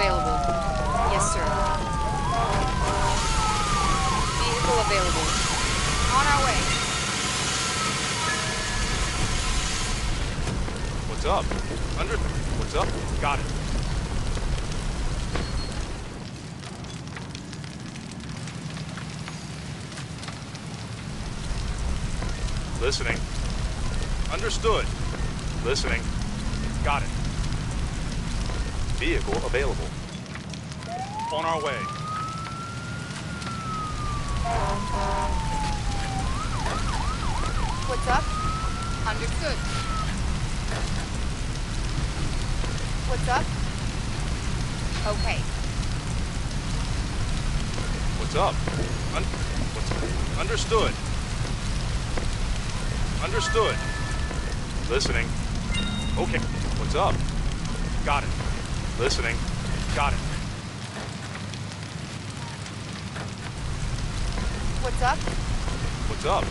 available. Yes, sir. Vehicle available. On our way. What's up? Under. What's up? Got it. Listening. Understood. Listening. Got it. Vehicle available. On our way. What's up? Understood. What's up? Okay. What's up? Un- what's understood? Understood. Listening. Okay. What's up? Got it. Listening. Got it. What's up? What's up?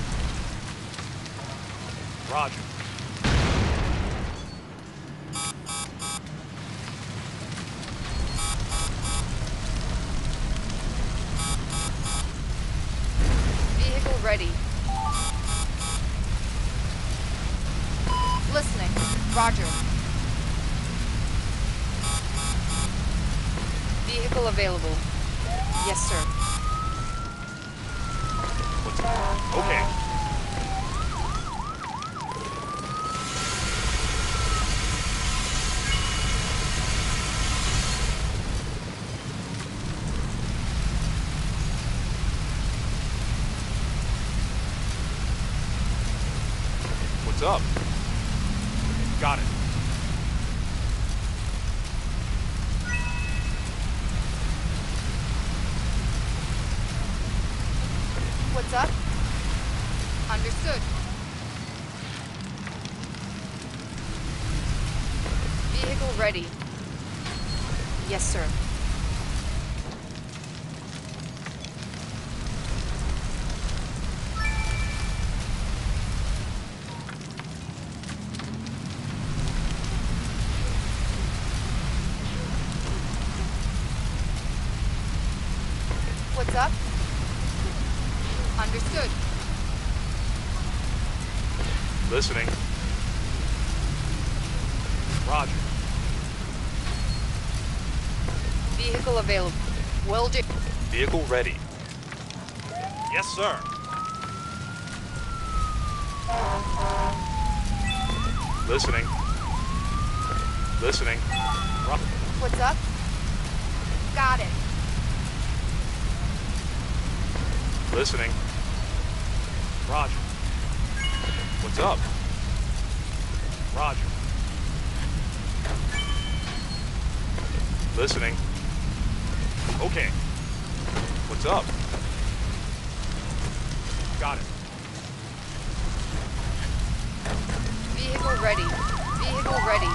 Roger. Vehicle ready. Listening. Roger. Vehicle available. Yes, sir. Okay? What's up? Got it. What's up? Understood. Vehicle ready. Yes, sir. What's up? Understood. Listening. Roger. Vehicle available. Will do. Vehicle ready. Yes, sir. Listening. Listening. What's up? Got it. Listening. Roger. What's up? Roger. Listening. Okay. What's up? Got it. Vehicle ready. Vehicle ready.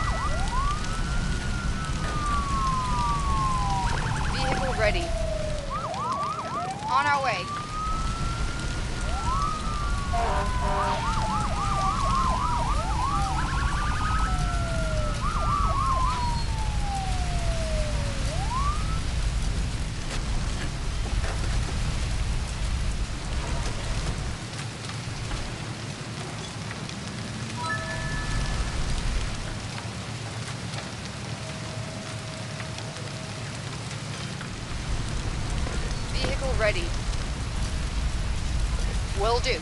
Vehicle ready. On our way. Vehicle ready. Will do.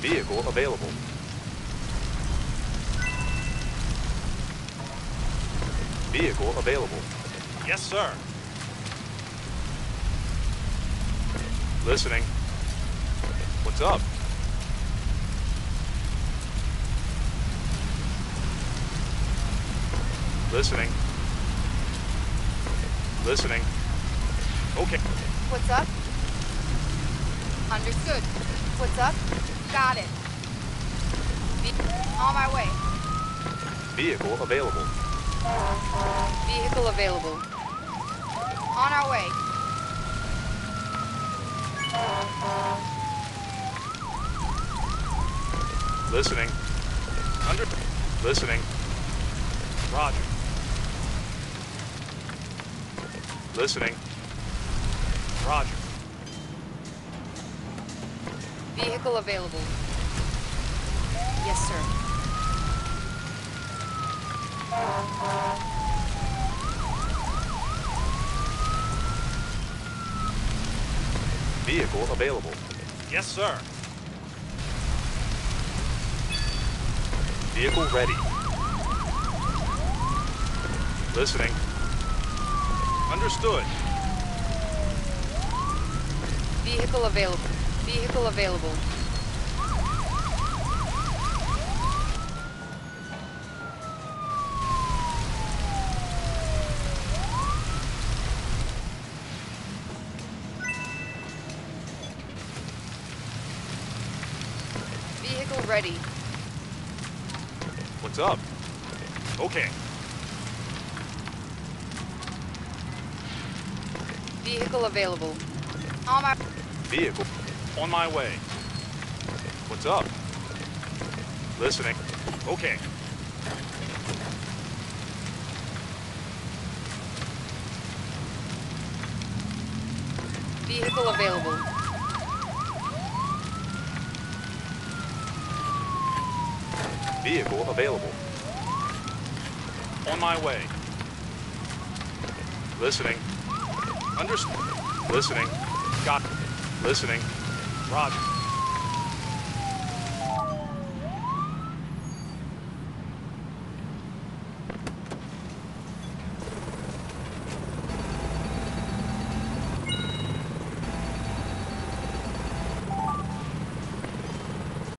Vehicle available. Vehicle available. Yes, sir. Listening. What's up? Listening. Listening. Okay. What's up? Understood. What's up? Got it. Ve- on my way. Vehicle available. Vehicle available. On our way. Listening. Under. Listening. Roger. Listening. Roger. Vehicle available. Yes, sir. Vehicle available. Yes, sir. Vehicle ready. Listening. Understood. Vehicle available. Vehicle available. Vehicle ready. What's up? Okay. Vehicle available. On my Vehicle. On my way. What's up? Listening. Okay. vehicle available. Vehicle available. On my way. Listening. Understood. Listening. Got. Listening. Roger.